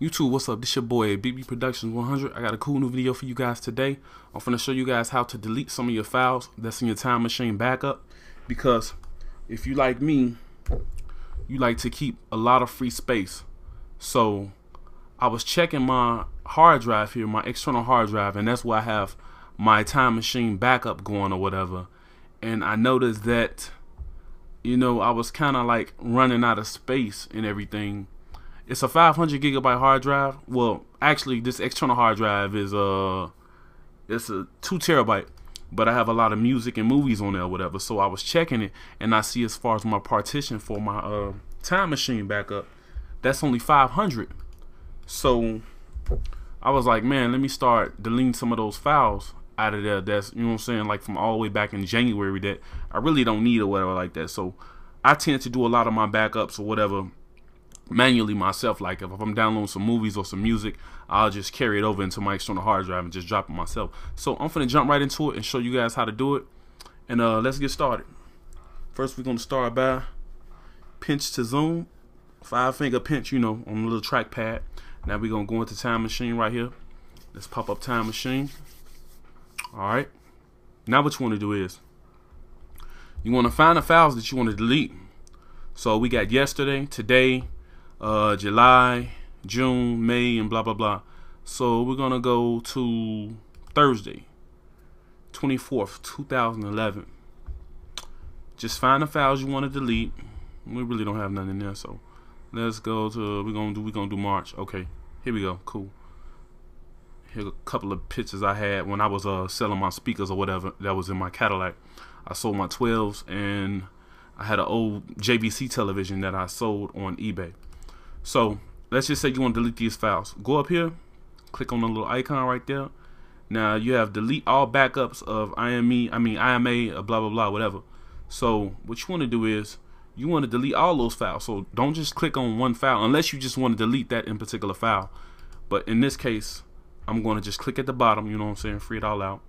YouTube, what's up? This your boy BB Productions 100. I got a cool new video for you guys today. I'm gonna show you guys how to delete some of your files that's in your Time Machine backup. Because if you like me, you like to keep a lot of free space. So I was checking my hard drive here, my external hard drive, and that's where I have my Time Machine backup going or whatever. And I noticed that, you know, I was kind of like running out of space and everything it's a 500 gigabyte hard drive. Well, actually, this external hard drive is uh, it's a two terabyte, but I have a lot of music and movies on there, or whatever. So I was checking it, and I see as far as my partition for my uh time machine backup, that's only 500. So I was like, man, let me start deleting some of those files out of there. That's you know what I'm saying, like from all the way back in January that I really don't need or whatever like that. So I tend to do a lot of my backups or whatever manually myself. Like if I'm downloading some movies or some music, I'll just carry it over into my external hard drive and just drop it myself. So I'm gonna jump right into it and show you guys how to do it. And uh, let's get started. First, we're gonna start by pinch to zoom, five finger pinch, you know, on the little trackpad. Now we're gonna go into time machine right here. Let's pop up time machine. All right. Now what you want to do is you want to find the files that you want to delete. So we got yesterday, today, uh, July, June, May, and blah, blah, blah. So we're going to go to Thursday, 24th, 2011. Just find the files you want to delete. We really don't have nothing in there, so let's go to we're gonna do we're gonna do March. Okay, here we go. Cool. Here a couple of pictures I had when I was uh selling my speakers or whatever that was in my Cadillac. I sold my 12s and I had an old JVC television that I sold on eBay. So let's just say you want to delete these files. Go up here, click on the little icon right there. Now you have delete all backups of IME, I mean IMA, uh, blah blah blah, whatever. So what you want to do is you want to delete all those files. So don't just click on one file unless you just want to delete that in particular file. But in this case, I'm going to just click at the bottom, you know what I'm saying, free it all out.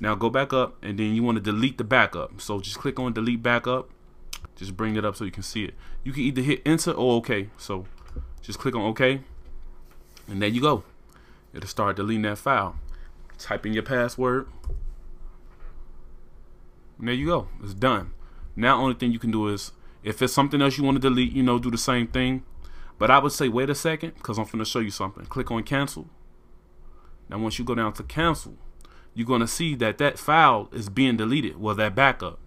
Now go back up and then you want to delete the backup. So just click on delete backup. Just bring it up so you can see it. You can either hit enter or OK. So just click on OK. And there you go. It'll start deleting that file. Type in your password. And there you go. It's done. Now only thing you can do is if it's something else you want to delete, you know, do the same thing. But I would say wait a second because I'm going to show you something. Click on cancel. Now once you go down to cancel, you're going to see that that file is being deleted. Well, that backup.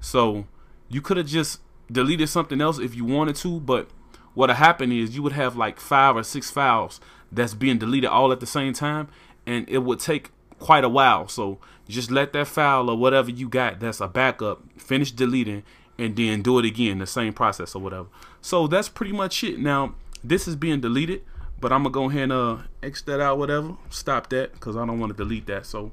So you could have just deleted something else if you wanted to, but what would happen is you would have like five or six files that's being deleted all at the same time, and it would take quite a while. So just let that file or whatever you got that's a backup finish deleting and then do it again, the same process or whatever. So that's pretty much it. Now, this is being deleted, but I'm to go ahead and uh, X that out, whatever. Stop that because I don't want to delete that. So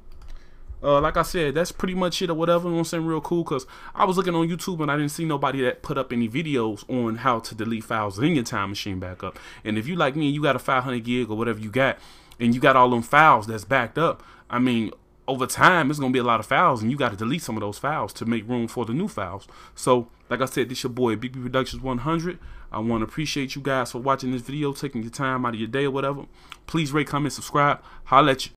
uh, like I said, that's pretty much it or whatever. I'm saying? Real cool because I was looking on YouTube and I didn't see nobody that put up any videos on how to delete files in your time machine backup. And if you like me, and you got a 500 gig or whatever you got, and you got all them files that's backed up, I mean, over time, it's going to be a lot of files, and you got to delete some of those files to make room for the new files. So, like I said, this your boy, BB Productions 100. I want to appreciate you guys for watching this video, taking your time out of your day or whatever. Please rate, comment, subscribe. Holla at you.